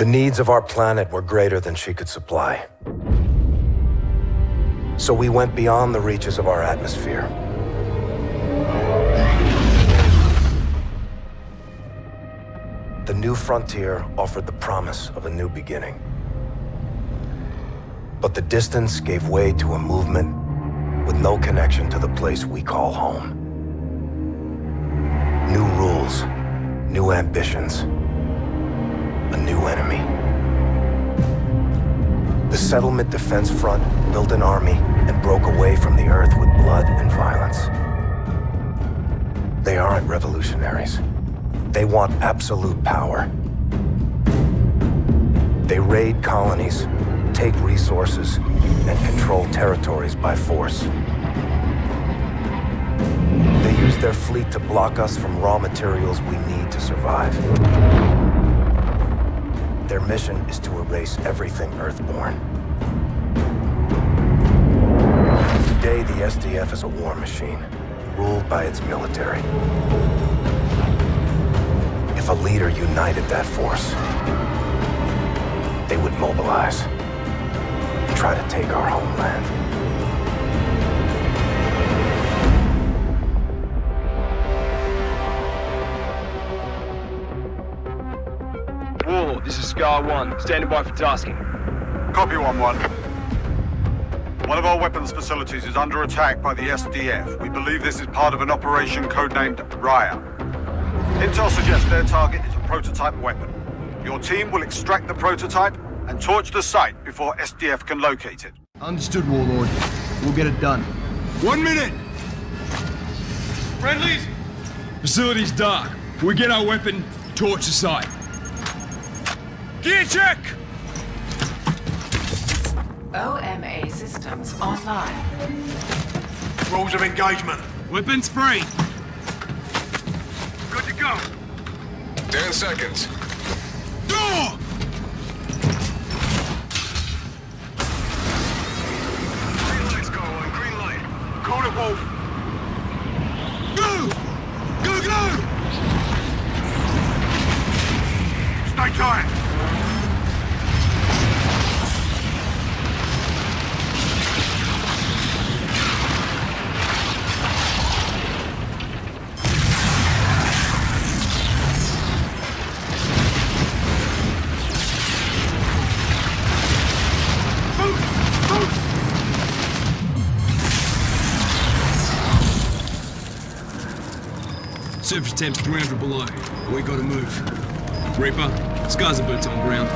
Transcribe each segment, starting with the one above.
The needs of our planet were greater than she could supply. So we went beyond the reaches of our atmosphere. The new frontier offered the promise of a new beginning. But the distance gave way to a movement with no connection to the place we call home. New rules, new ambitions, a new enemy. The Settlement Defense Front built an army and broke away from the Earth with blood and violence. They aren't revolutionaries. They want absolute power. They raid colonies, take resources, and control territories by force. They use their fleet to block us from raw materials we need to survive. Their mission is to erase everything Earthborn. Today, the SDF is a war machine, ruled by its military. If a leader united that force, they would mobilize and try to take our homeland. This is Scar 1, standing by for tasking. Copy 1-1. One of our weapons facilities is under attack by the SDF. We believe this is part of an operation codenamed Raya. Intel suggests their target is a prototype weapon. Your team will extract the prototype and torch the site before SDF can locate it. Understood, Warlord. We'll get it done. One minute! Friendlies! Facility's dark. We get our weapon, torch the site. Gear check! OMA systems online. Rules of engagement. Weapons free. Good to go. Ten seconds. Door! Green light's going. Green light. Call it, Wolf. Go! Go, go! Stay tight. Temp's 300 below. We gotta move. Reaper, scars are boots on ground.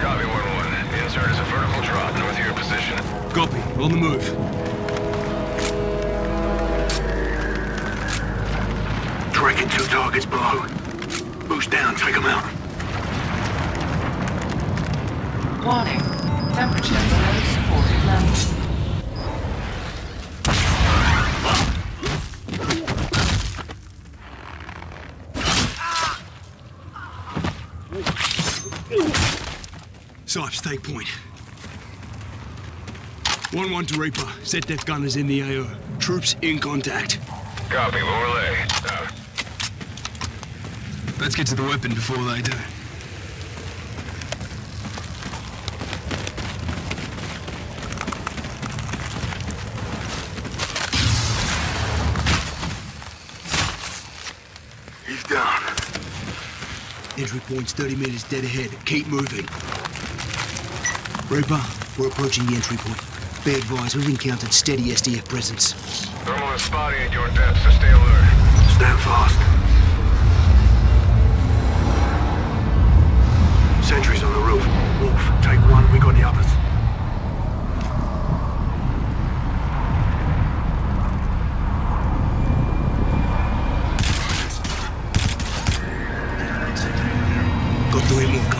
Copy 1-1. The insert is a vertical drop north of your position. Copy. On the move. Tracking two targets below. Boost down, take them out. Warning. Temperature below supported level. Stay point. 1-1 to Reaper. SetDef gunners in the AO. Troops in contact. Copy. Lorelei. Out. Let's get to the weapon before they do. He's down. Entry point's 30 meters dead ahead. Keep moving. Reaper, we're approaching the entry point. Be advised, we've encountered steady SDF presence. Thermal is spotty at your depth, so stay alert. Stand fast. Sentries on the roof. Wolf, take one, we got the others. Got three more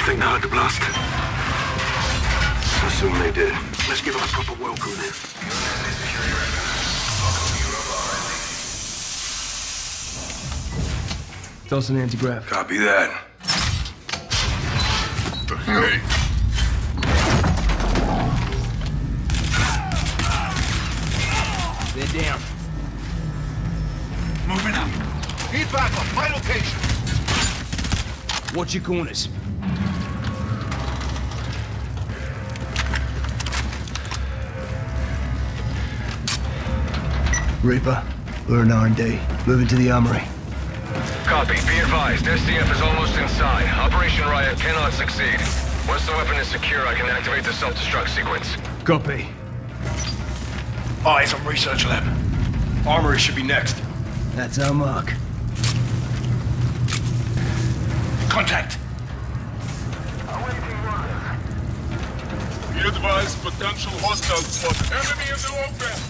You think they heard the blast? Assume they did. Let's give them a proper welcome then. Toss an anti-grav. Copy that. Hey! They're down. Moving up. Need on My location. Watch your corners. Reaper, we're in R&D. Moving to the armory. Copy. Be advised. SDF is almost inside. Operation Riot cannot succeed. Once the weapon is secure, I can activate the self-destruct sequence. Copy. Eyes on research lab. Armory should be next. That's our mark. Contact. Be advised, potential hostile spot. Enemy in the open.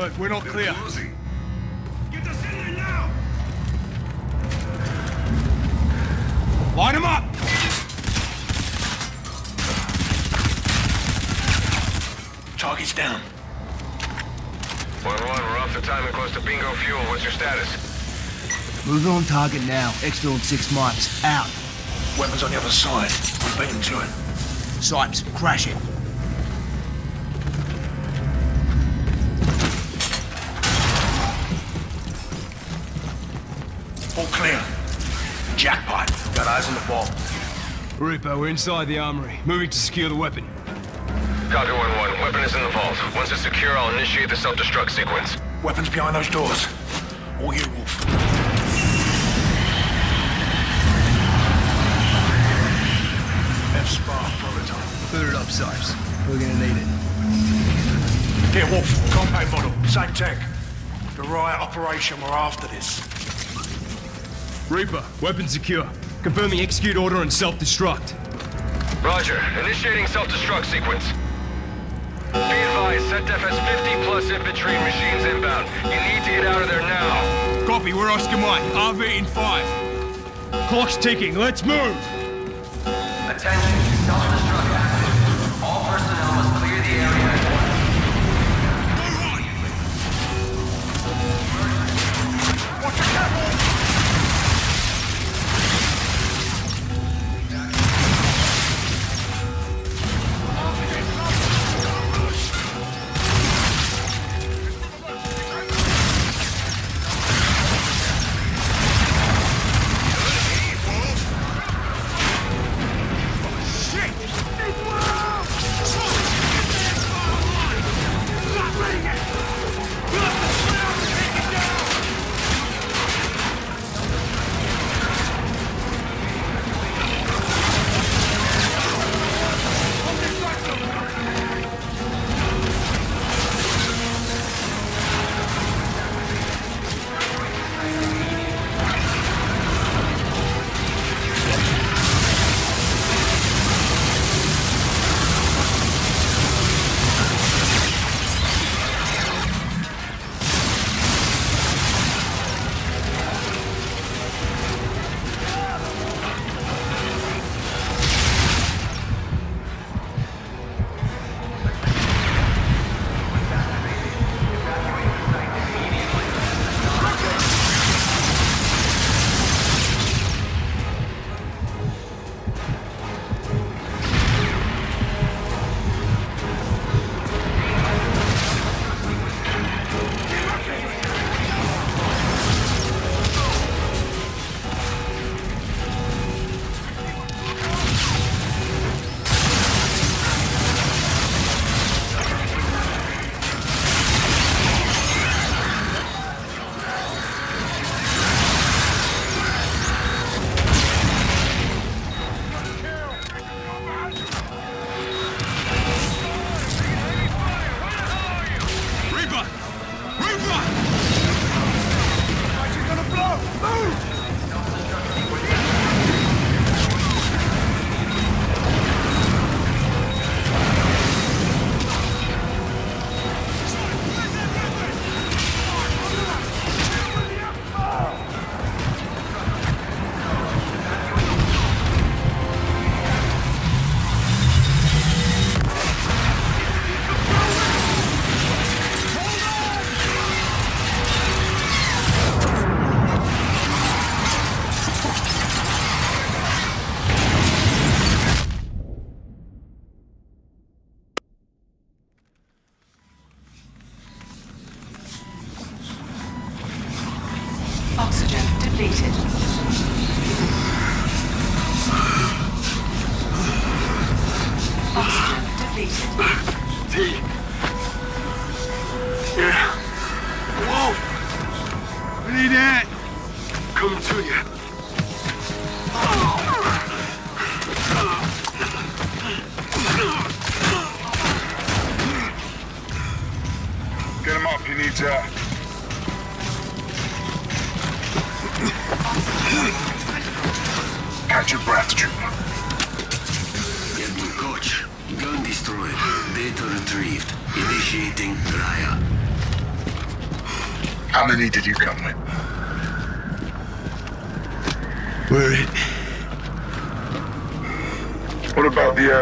Stay we're not clear. Get us in there now! Line them up! Target's down. 1-1, we're off the time and close to bingo fuel. What's your status? Moving on target now. Exfil in six miles. Out. Weapons on the other side. We beat them to it. Sipes, crash it. Eyes on the ball. Reaper, we're inside the armory. Moving to secure the weapon. Copy 1-1. Weapon is in the vault. Once it's secure, I'll initiate the self-destruct sequence. Weapons behind those doors. All you, Wolf. F-Spark prototype. Put it up, Sipes. We're gonna need it. Here, Wolf. Compact model. Same tech. The riot operation, we're after this. Reaper, weapon secure. Confirming execute order and self-destruct. Roger. Initiating self-destruct sequence. Be advised, SETDEF has 50 plus infantry and machines inbound. You need to get out of there now. Copy, we're Oscar Mike. RV in five. Clock's ticking, let's move! Attention, self-destruct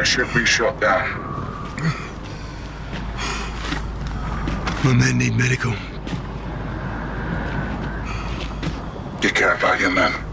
airship we shot down? My men need medical. You care about your men.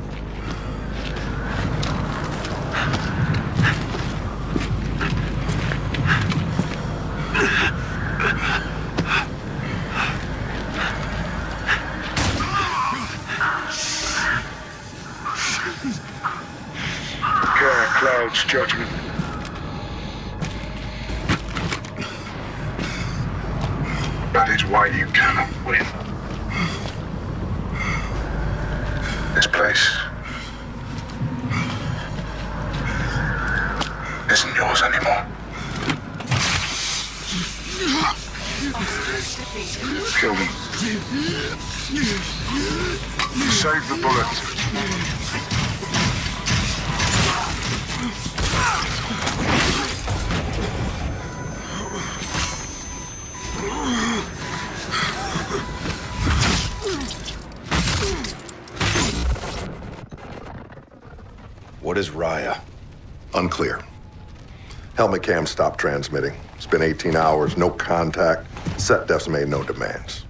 Helmet cam stopped transmitting. It's been 18 hours, no contact. SetDefs made no demands.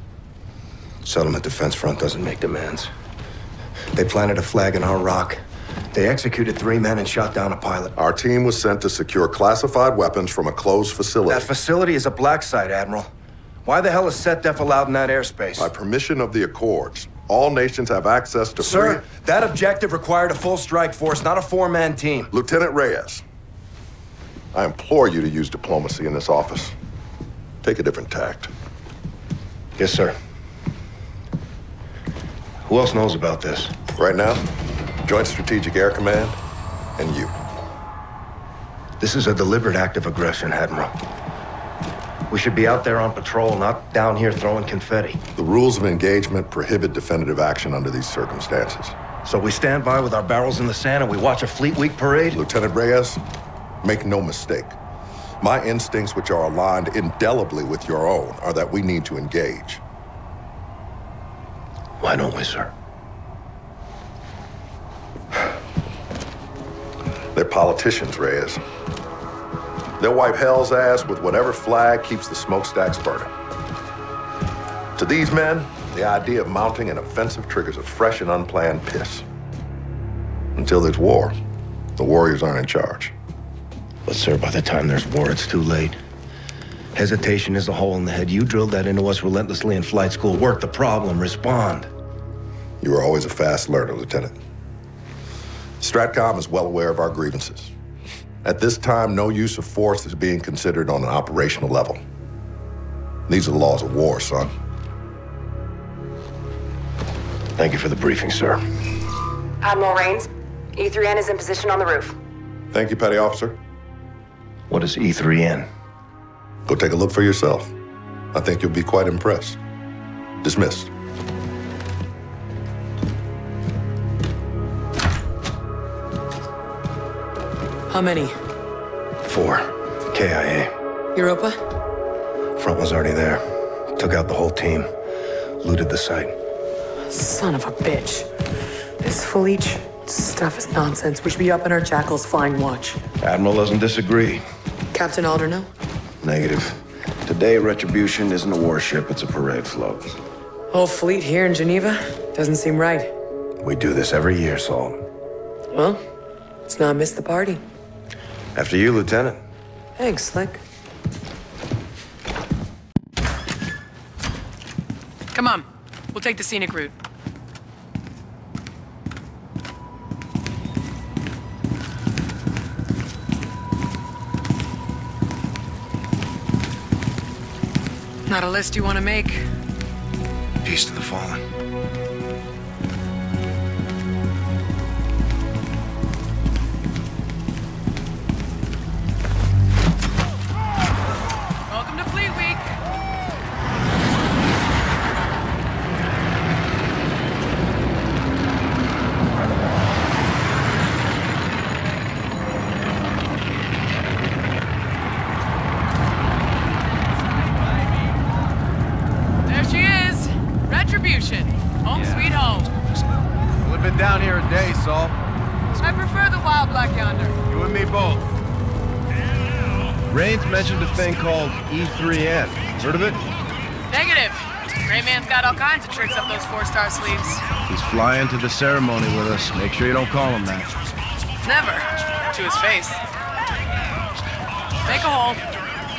Settlement Defense Front doesn't make demands. They planted a flag in our rock. They executed three men and shot down a pilot. Our team was sent to secure classified weapons from a closed facility. That facility is a black site, Admiral. Why the hell is SetDef allowed in that airspace? By permission of the Accords, all nations have access to Sir, free... that objective required a full strike force, not a four-man team. Lieutenant Reyes, I implore you to use diplomacy in this office. Take a different tact. Yes, sir. Who else knows about this? Right now, Joint Strategic Air Command and you. This is a deliberate act of aggression, Admiral. We should be out there on patrol, not down here throwing confetti. The rules of engagement prohibit definitive action under these circumstances. So we stand by with our barrels in the sand and we watch a Fleet Week parade? Lieutenant Reyes, make no mistake. My instincts, which are aligned indelibly with your own, are that we need to engage. Why don't we, sir? They're politicians, Reyes. They'll wipe hell's ass with whatever flag keeps the smokestacks burning. To these men, the idea of mounting an offensive triggers a fresh and unplanned piss. Until there's war, the warriors aren't in charge. But, sir, by the time there's war, it's too late. Hesitation is a hole in the head. You drilled that into us relentlessly in flight school. Work the problem, respond. You were always a fast learner, Lieutenant. Stratcom is well aware of our grievances. At this time, no use of force is being considered on an operational level. These are the laws of war, son. Thank you for the briefing, sir. Admiral Raines, E3N is in position on the roof. Thank you, Petty Officer. What is E3N? Go take a look for yourself. I think you'll be quite impressed. Dismissed. How many? Four. KIA. Europa? Front was already there. Took out the whole team. Looted the site. Son of a bitch. This Felice stuff is nonsense. We should be up in our jackals flying watch. Admiral doesn't disagree. Captain Alder, Alderno? Negative. Today, Retribution isn't a warship, it's a parade float. Whole fleet here in Geneva? Doesn't seem right. We do this every year, Salt. Well, let's not miss the party. After you, Lieutenant. Thanks, Slick. Come on. We'll take the scenic route. Not a list you want to make. Peace to the fallen. E3N. Heard of it? Negative. Rayman's got all kinds of tricks up those four-star sleeves. He's flying to the ceremony with us. Make sure you don't call him that. Never. To his face. Make a hole.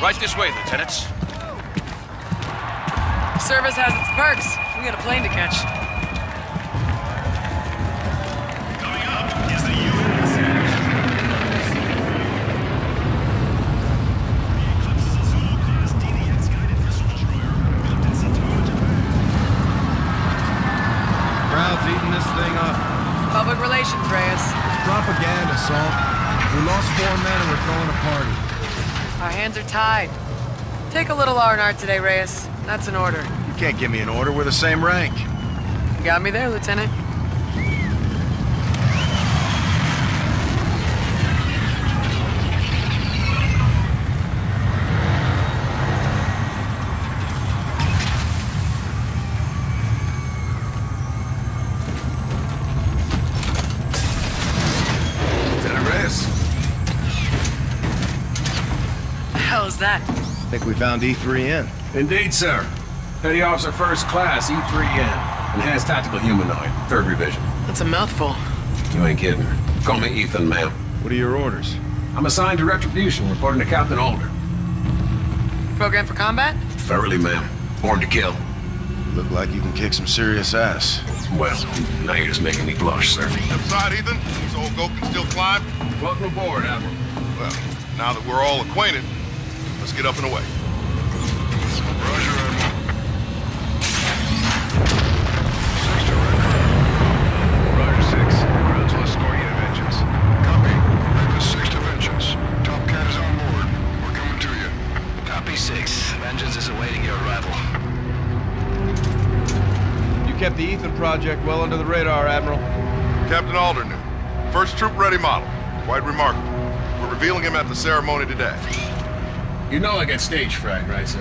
Right this way, Lieutenants. Service has its perks. We got a plane to catch. Hands are tied. Take a little R&R today, Reyes. That's an order. You can't give me an order. We're the same rank. You got me there, Lieutenant. Lieutenant think we found E3N. Indeed, sir. Petty Officer First Class, E3N. Enhanced Tactical Humanoid, third revision. That's a mouthful. You ain't kidding. Call me Ethan, ma'am. What are your orders? I'm assigned to Retribution, reporting to Captain Alder. Program for combat? Thoroughly, ma'am. Born to kill. Look like you can kick some serious ass. Well, now you're just making me blush, sir. Outside, Ethan? So old goat can still climb? Welcome aboard, Admiral. Well, now that we're all acquainted, let's get up and away. Roger, Admiral. Roger 6. Crowds will escort you to Vengeance. Copy. Memphis 6 to Vengeance. Top Cat is on board. We're coming to you. Copy 6. Vengeance is awaiting your arrival. You kept the Ethan project well under the radar, Admiral. Captain Alder knew. First troop ready model. Quite remarkable. We're revealing him at the ceremony today. You know I got stage fright, right, sir?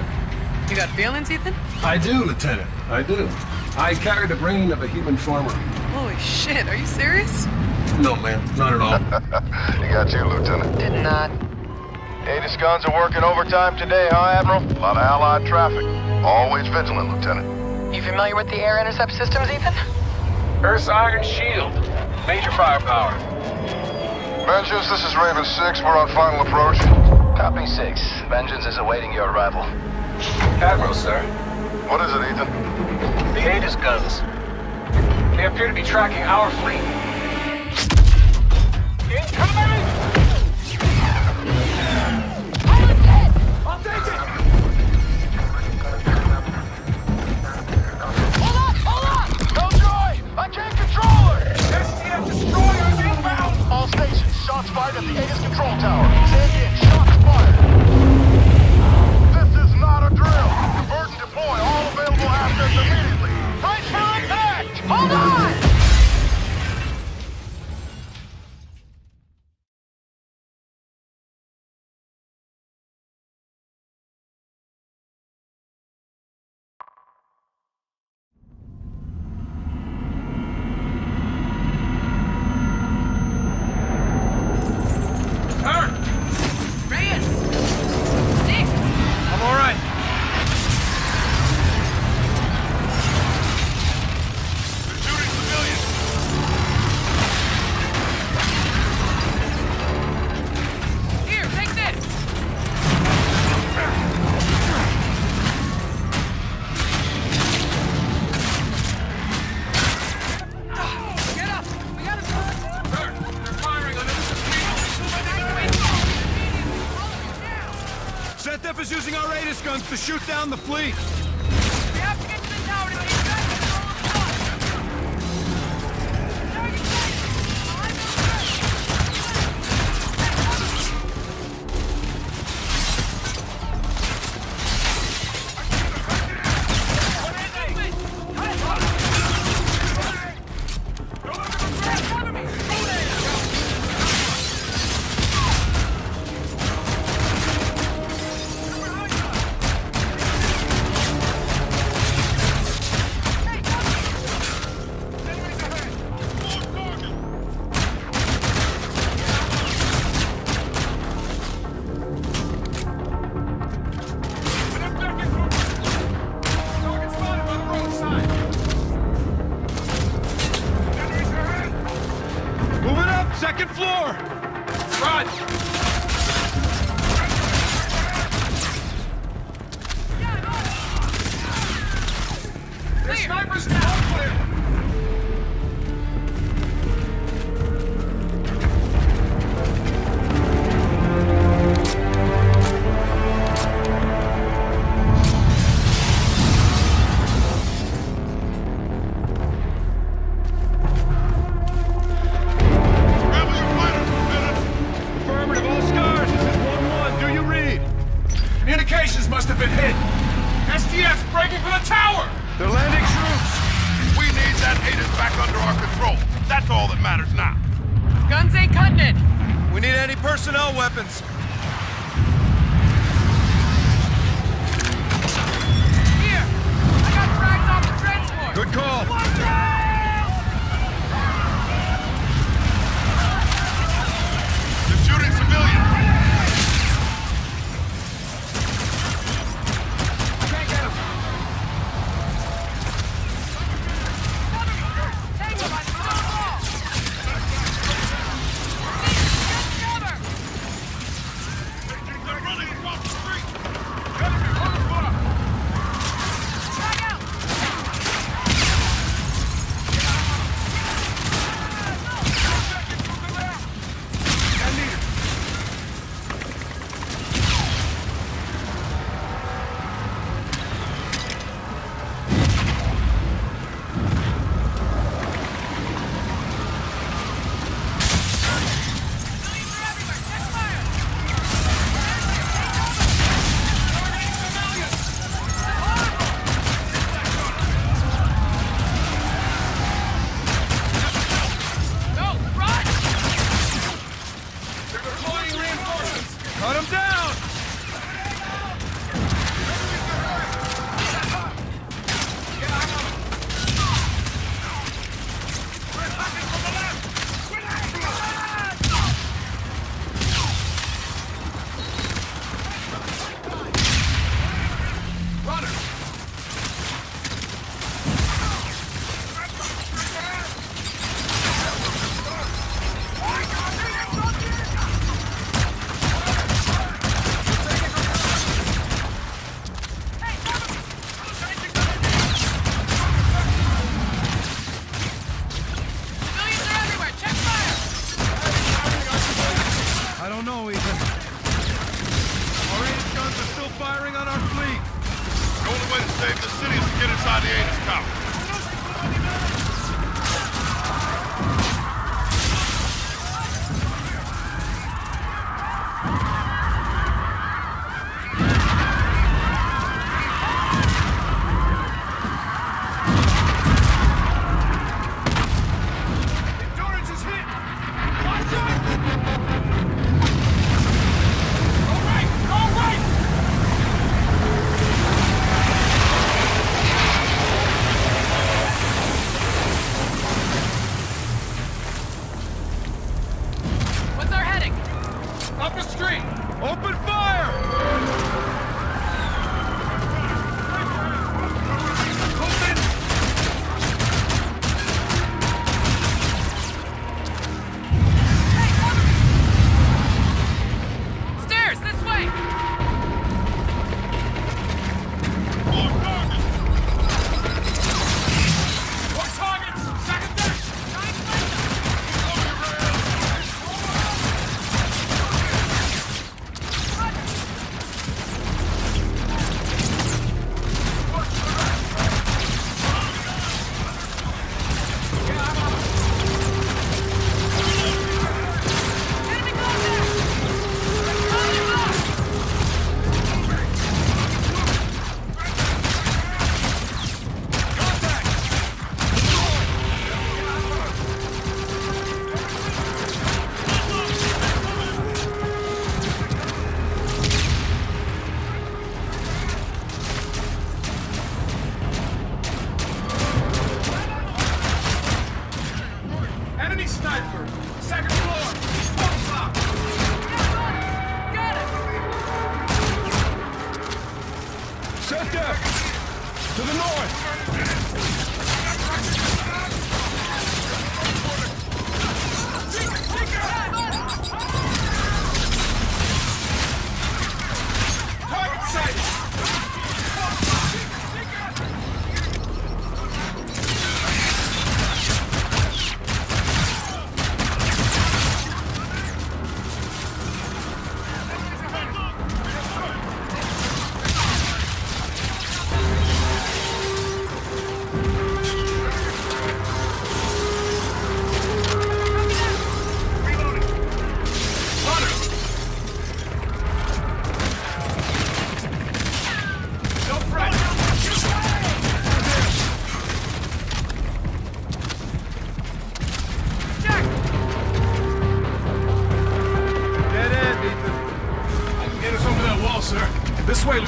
You got feelings, Ethan? I do, Lieutenant. I do. I carry the brain of a human farmer. Holy shit, are you serious? No, ma'am. Not at all. he got you, Lieutenant. Did not. Aegis guns are working overtime today, huh, Admiral? A lot of allied traffic. Always vigilant, Lieutenant. You familiar with the air intercept systems, Ethan? Earth's Iron Shield. Major firepower. Vengeance, this is Raven 6. We're on final approach. Copy 6. Vengeance is awaiting your arrival. Admiral, sir. What is it, Ethan? The Aegis guns. They appear to be tracking our fleet. Incoming! I'll take it! Hold up! Hold up! Killjoy! I can't control her! SDF destroyers inbound! All stations, shots fired at the Aegis control tower. All available assets immediately. second floor! Run! firing on our fleet. The only way to save the city is to get inside the Aegis Tower.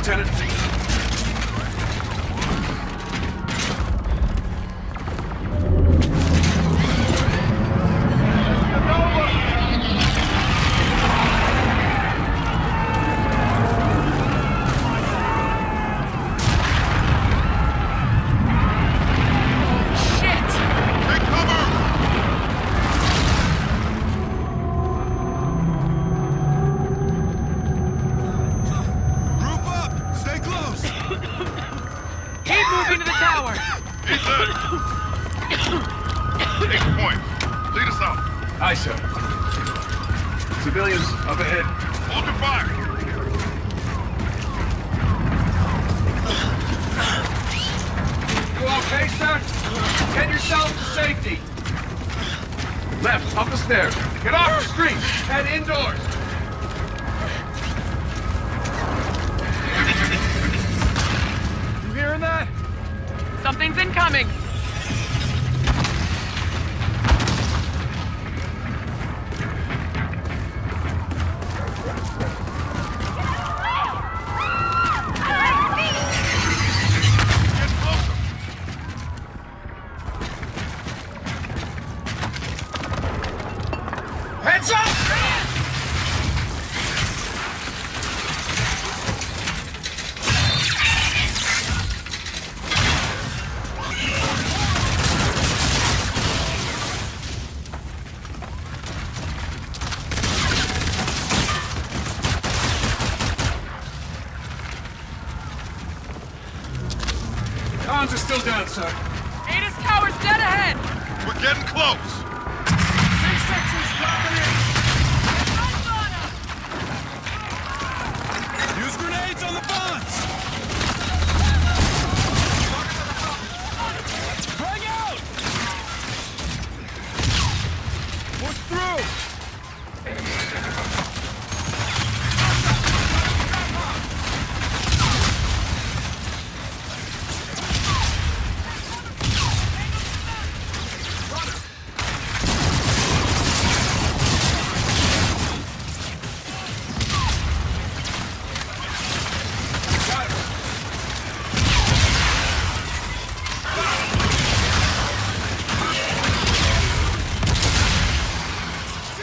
Lieutenant.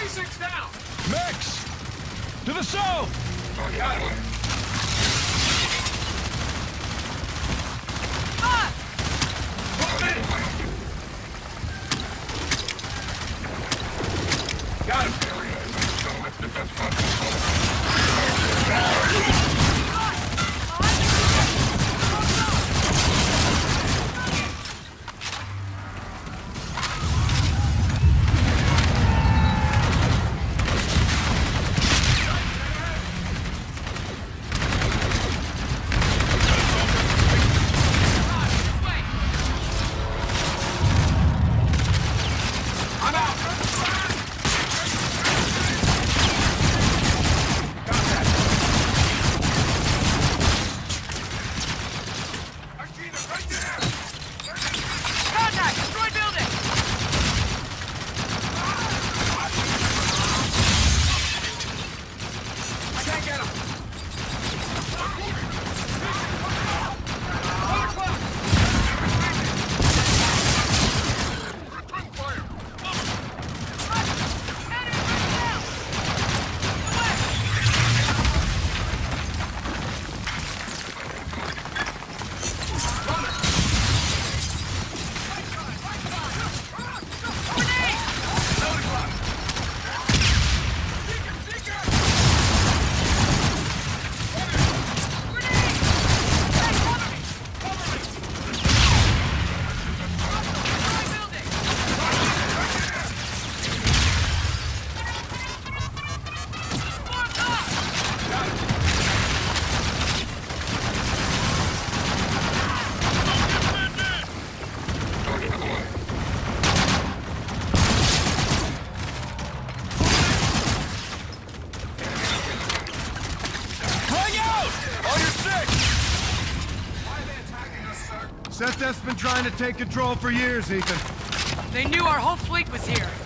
36 down! Max! To the south! Oh, got him. Up! Got him! Got him. trying to take control for years, Ethan. They knew our whole fleet was here.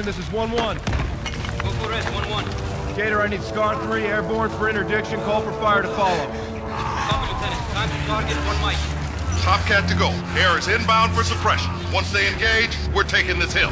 Houston, this is 1-1. Local Red, 1-1. Gator, I need SCAR 3 airborne for interdiction. Call for fire to follow. Copy, Lieutenant. Time to target one mic. Top Cat to go. Air is inbound for suppression. Once they engage, we're taking this hill.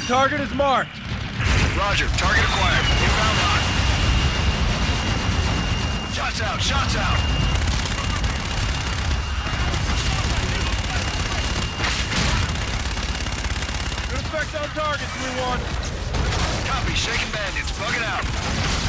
Fire! Target is marked! Roger. Target acquired. Inbound hot. Shots out! Shots out! effect our targets. We want. Copy, shaking bandits, bug it out.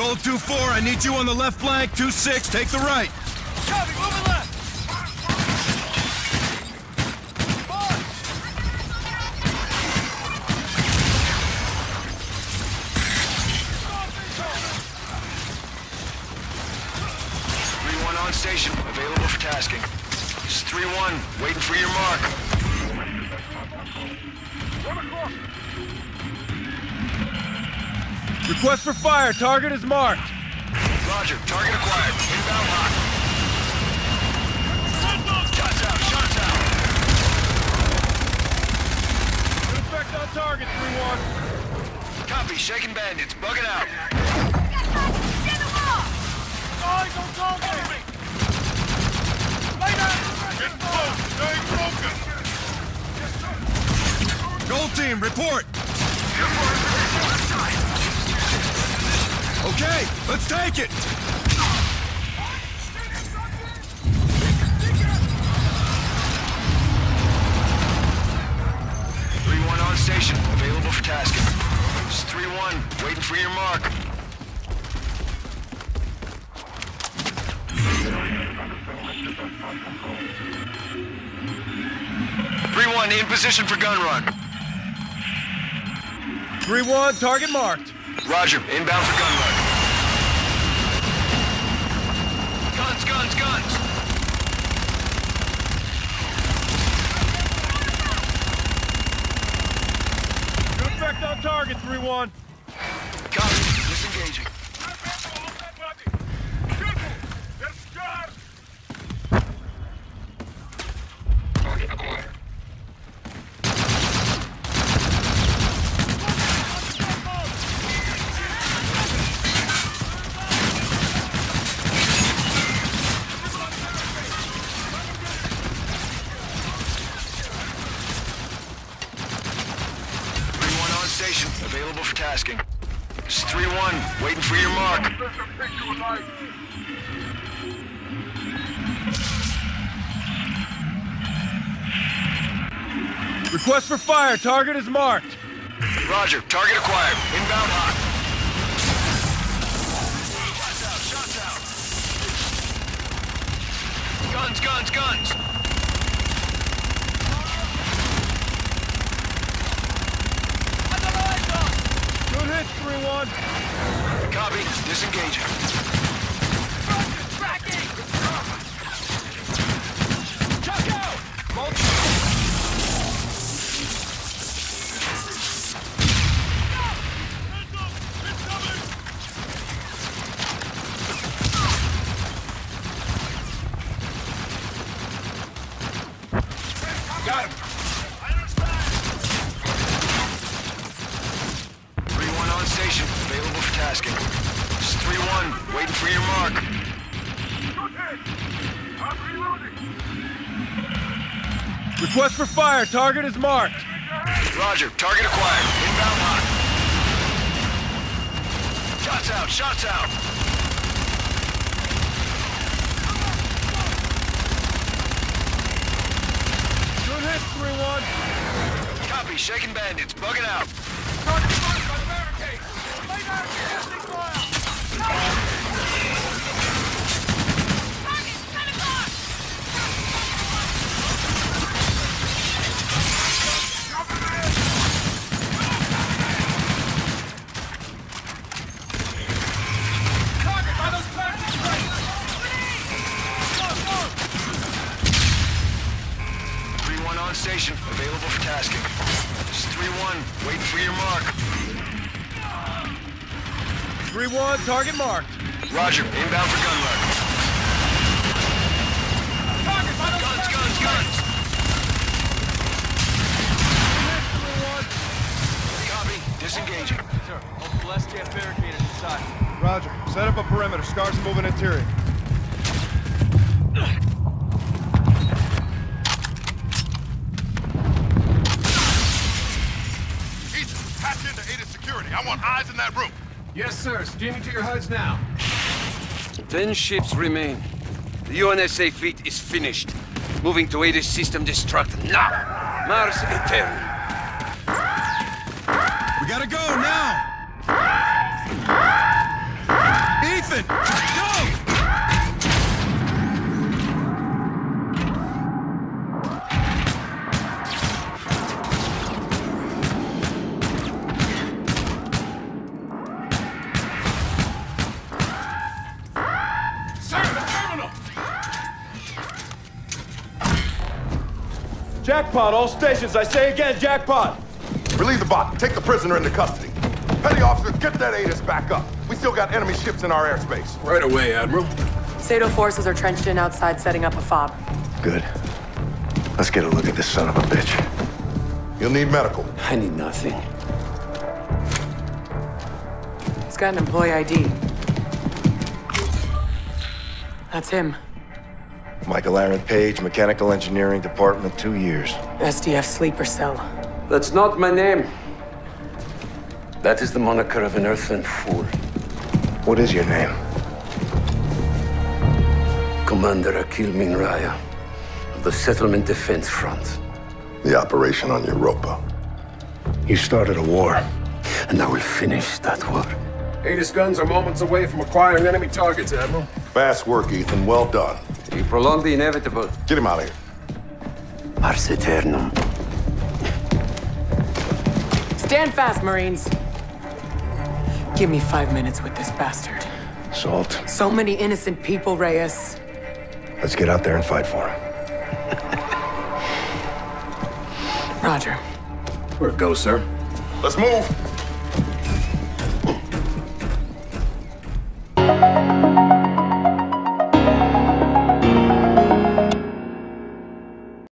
Gold 2-4, I need you on the left flank. 2-6, take the right. Fire. Target is marked. Roger, target acquired. Inbound hot. Shots out, shots out. Good effect on target, 3-1. Copy, shaking bandits, bugging out. Take it. Three one on station, available for tasking. This is 3-1, waiting for your mark. Three one in position for gun run. 3-1, target marked. Roger, inbound for gun run. Guns, guns, guns. Good effect 3-1. Copy, disengaging. Target is marked. Roger, target acquired. Inbound hot. Guns, guns, guns. Target is marked. Roger, target acquired. Inbound hot. Shots out, shots out. Station, available for tasking. This is 3-1, waiting for your mark. 3-1, target marked. Roger, inbound for gun run. Guns, guns, guns. Copy, disengaging. Sir, hold the last camp barricaded inside. Roger. Set up a perimeter. Scars moving interior. Ethan, patch into Ada security. I want eyes in that room. Yes, sir. Steaming to your HUDs now. Ten ships remain. The UNSA fleet is finished. Moving to Aegis system destruct now. Mars Eternal. We gotta go now! Jackpot, all stations. I say again, jackpot. Relieve the bot. Take the prisoner into custody. Petty officers, get that ATIS back up. We still got enemy ships in our airspace. Right away, Admiral. Sato forces are trenched in outside setting up a fob. Good. Let's get a look at this son of a bitch. You'll need medical. I need nothing. He's got an employee ID. That's him. Michael Aaron Page, Mechanical Engineering Department, two years. SDF sleeper cell. That's not my name. That is the moniker of an earthling fool. What is your name? Commander Akeel Min Riah of the Settlement Defense Front. The operation on Europa. You started a war. And I will finish that war. Aegis guns are moments away from acquiring enemy targets, Admiral. Fast work, Ethan. Well done. You prolonged the inevitable. Get him out of here. Ars Eternum. Stand fast, Marines. Give me five minutes with this bastard. Salt. So many innocent people, Reyes. Let's get out there and fight for him. Roger. Where it goes, sir? Let's move.